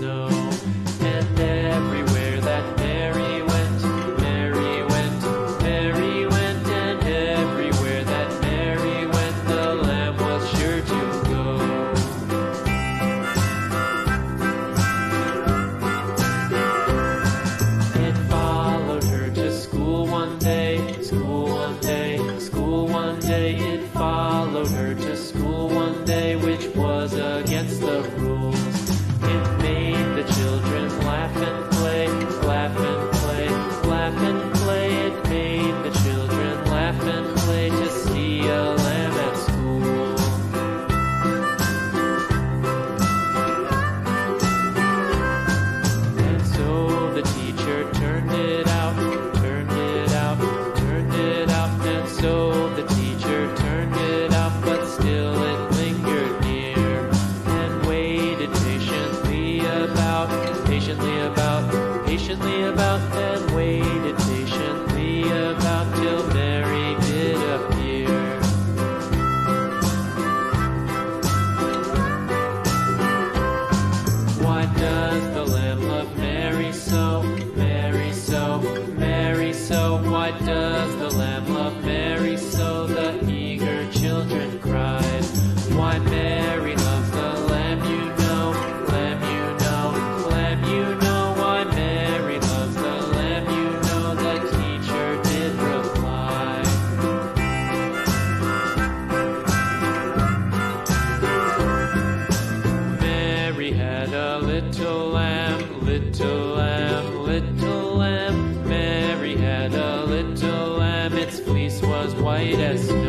snow. And everywhere that Mary went, Mary went, Mary went, and everywhere that Mary went, the lamb was sure to go. It followed her to school one day, school one day, school one day. It followed her to patiently about, patiently about, and waited patiently about till little lamb, its fleece was white as snow.